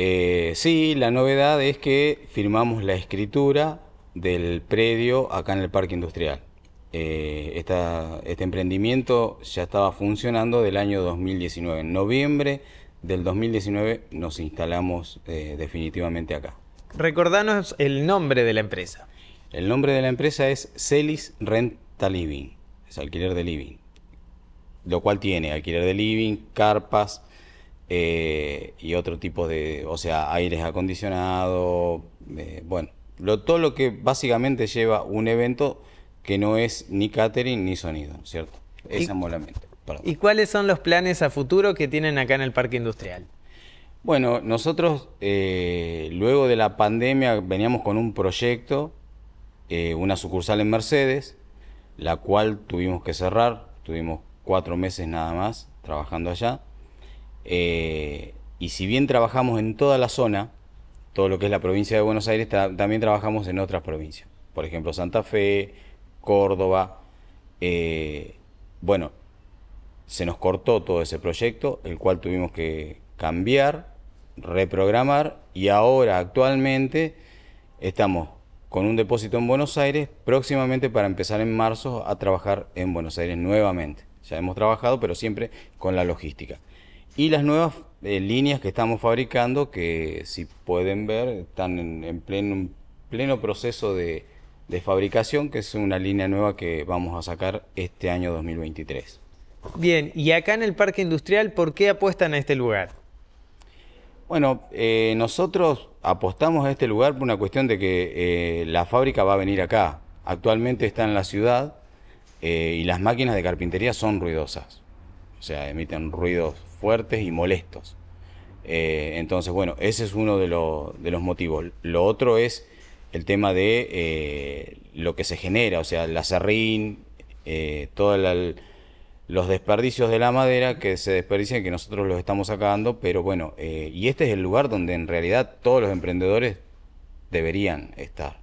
Eh, sí, la novedad es que firmamos la escritura del predio acá en el Parque Industrial. Eh, este emprendimiento ya estaba funcionando del año 2019. En noviembre del 2019 nos instalamos eh, definitivamente acá. Recordanos el nombre de la empresa. El nombre de la empresa es Celis Renta Living, es alquiler de living, lo cual tiene alquiler de living, carpas eh, y otro tipo de, o sea, aires acondicionados, bueno, todo lo que básicamente lleva un evento que no es ni catering ni sonido, ¿cierto? Es amolamiento. ¿Y cuáles son los planes a futuro que tienen acá en el Parque Industrial? Bueno, nosotros eh, luego de la pandemia veníamos con un proyecto, eh, una sucursal en Mercedes, la cual tuvimos que cerrar, tuvimos cuatro meses nada más trabajando allá. Eh, y si bien trabajamos en toda la zona, todo lo que es la provincia de Buenos Aires, también trabajamos en otras provincias. Por ejemplo, Santa Fe, Córdoba. bueno, se nos cortó todo ese proyecto, el cual tuvimos que cambiar, reprogramar y ahora actualmente estamos con un depósito en Buenos Aires próximamente para empezar en marzo a trabajar en Buenos Aires nuevamente. Ya hemos trabajado, pero siempre con la logística. Y las nuevas eh, líneas que estamos fabricando, que si pueden ver, están en, pleno, pleno proceso de, de fabricación, que es una línea nueva que vamos a sacar este año 2023. Bien, y acá en el Parque Industrial, ¿por qué apuestan a este lugar? Bueno, eh, nosotros apostamos a este lugar por una cuestión de que eh, la fábrica va a venir acá. Actualmente está en la ciudad eh, y las máquinas de carpintería son ruidosas. O sea, emiten ruidos fuertes y molestos. entonces, bueno, ese es uno de, de, los motivos. Lo otro es el tema de lo que se genera, o sea, la serrín, toda la los desperdicios de la madera que se desperdician que nosotros los estamos sacando, pero bueno, eh, y este es el lugar donde en realidad todos los emprendedores deberían estar.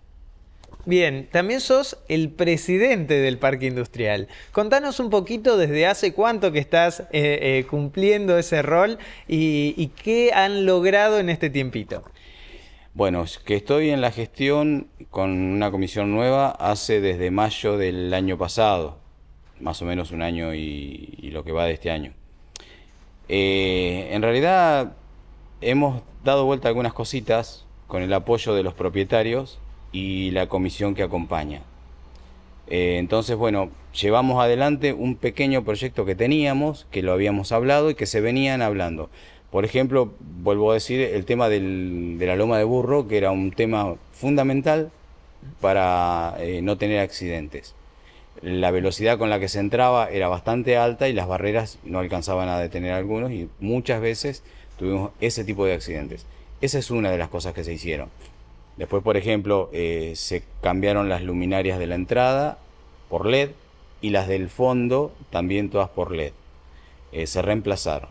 Bien, también sos el presidente del parque industrial. Contanos un poquito desde hace cuánto que estás eh, eh, cumpliendo ese rol y, qué han logrado en este tiempito. Bueno, que estoy en la gestión con una comisión nueva hace desde mayo del año pasado más o menos un año y, lo que va de este año. Eh, en realidad hemos dado vuelta algunas cositas con el apoyo de los propietarios y la comisión que acompaña. Eh, entonces, bueno, llevamos adelante un pequeño proyecto que teníamos, que lo habíamos hablado y que se venían hablando. Por ejemplo, vuelvo a decir el tema de la loma de burro, que era un tema fundamental para eh, no tener accidentes la velocidad con la que se entraba era bastante alta y las barreras no alcanzaban a detener algunos y muchas veces tuvimos ese tipo de accidentes. Esa es una de las cosas que se hicieron. Después, por ejemplo, eh, se cambiaron las luminarias de la entrada por LED y las del fondo también todas por LED. Eh, se reemplazaron.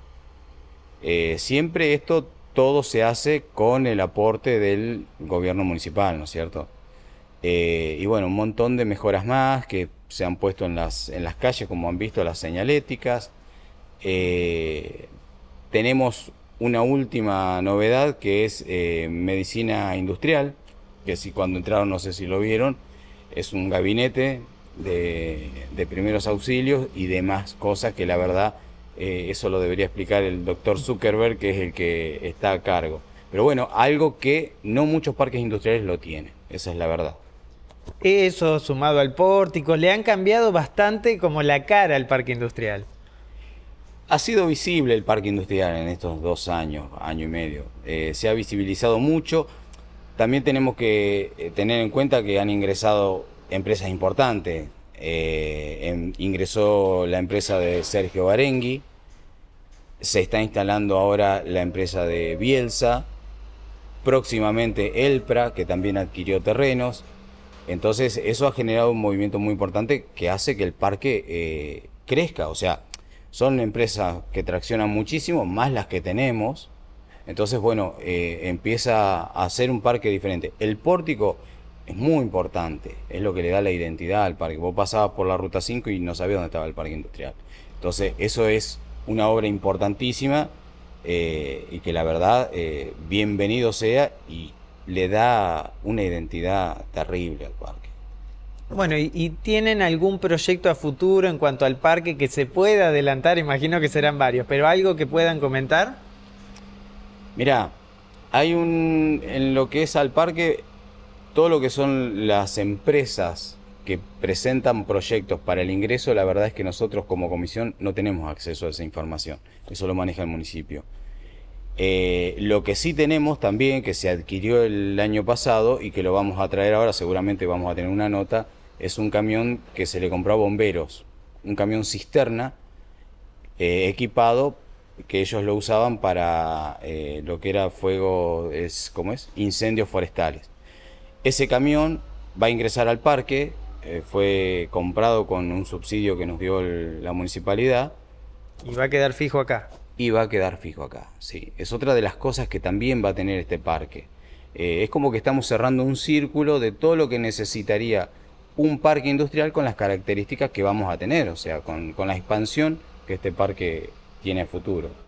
Eh, siempre esto todo se hace con el aporte del gobierno municipal, ¿no es cierto? y bueno, un montón de mejoras más que se han puesto en las, en las calles, como han visto, las señaléticas. Tenemos una última novedad que es eh, medicina industrial, que si cuando entraron no sé si lo vieron, es un gabinete de, primeros auxilios y demás cosas que la verdad eh, eso lo debería explicar el doctor Zuckerberg, que es el que está a cargo. Pero bueno, algo que no muchos parques industriales lo tienen, esa es la verdad. Eso, sumado al pórtico, le han cambiado bastante como la cara al parque industrial. Ha sido visible el parque industrial en estos dos años, año y medio. Eh, se ha visibilizado mucho. También tenemos que eh, tener en cuenta que han ingresado empresas importantes. Eh, ingresó la empresa de Sergio Barengui, se está instalando ahora la empresa de Bielsa, próximamente Elpra, que también adquirió terrenos. Entonces eso ha generado un movimiento muy importante que hace que el parque crezca. O sea, son empresas que traccionan muchísimo, más las que tenemos. Entonces, bueno, eh, empieza a ser un parque diferente. El pórtico es muy importante, es lo que le da la identidad al parque. Vos pasabas por la ruta 5 y no sabías dónde estaba el parque industrial. Entonces, eso es una obra importantísima eh, y que la verdad, eh, bienvenido sea y le da una identidad terrible al parque. Bueno, ¿y, tienen algún proyecto a futuro en cuanto al parque que se pueda adelantar? Imagino que serán varios, pero algo que puedan comentar. Mira, hay un, en lo que es al parque, todo lo que son las empresas que presentan proyectos para el ingreso, la verdad es que nosotros como comisión no tenemos acceso a esa información. Eso lo maneja el municipio. Eh, lo que sí tenemos también, que se adquirió el año pasado y que lo vamos a traer ahora, seguramente vamos a tener una nota, es un camión que se le compró a bomberos, un camión cisterna eh, equipado que ellos lo usaban para eh, lo que era fuego, es, ¿cómo es? Incendios forestales. Ese camión va a ingresar al parque, fue comprado con un subsidio que nos dio la municipalidad. Y va a quedar fijo acá y va a quedar fijo acá. Sí, es otra de las cosas que también va a tener este parque. Eh, es como que estamos cerrando un círculo de todo lo que necesitaría un parque industrial con las características que vamos a tener, o sea, con, con la expansión que este parque tiene a futuro.